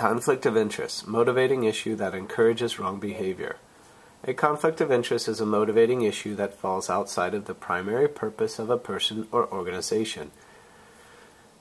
Conflict of interest, motivating issue that encourages wrong behavior. A conflict of interest is a motivating issue that falls outside of the primary purpose of a person or organization.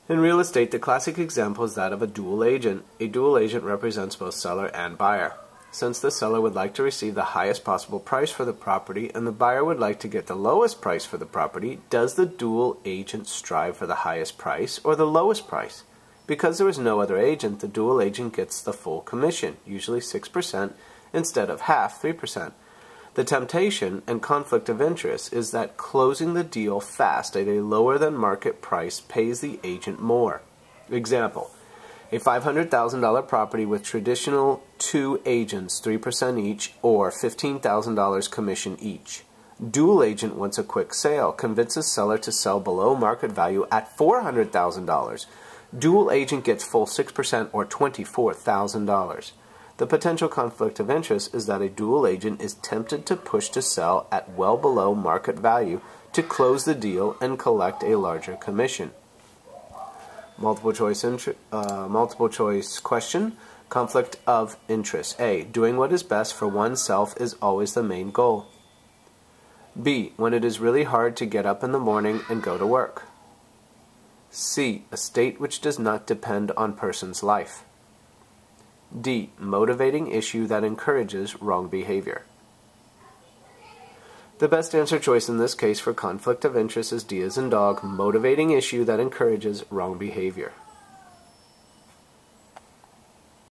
In real estate, the classic example is that of a dual agent. A dual agent represents both seller and buyer. Since the seller would like to receive the highest possible price for the property and the buyer would like to get the lowest price for the property, does the dual agent strive for the highest price or the lowest price? Because there is no other agent, the dual agent gets the full commission, usually 6%, instead of half, 3%. The temptation and conflict of interest is that closing the deal fast at a lower than market price pays the agent more. Example a $500,000 property with traditional two agents, 3% each, or $15,000 commission each. Dual agent wants a quick sale, convinces seller to sell below market value at $400,000. Dual agent gets full 6% or $24,000. The potential conflict of interest is that a dual agent is tempted to push to sell at well below market value to close the deal and collect a larger commission. Multiple choice, uh, multiple choice question. Conflict of interest. A. Doing what is best for oneself is always the main goal. B. When it is really hard to get up in the morning and go to work. C. A state which does not depend on person's life. D. Motivating issue that encourages wrong behavior. The best answer choice in this case for conflict of interest is D as in dog, motivating issue that encourages wrong behavior.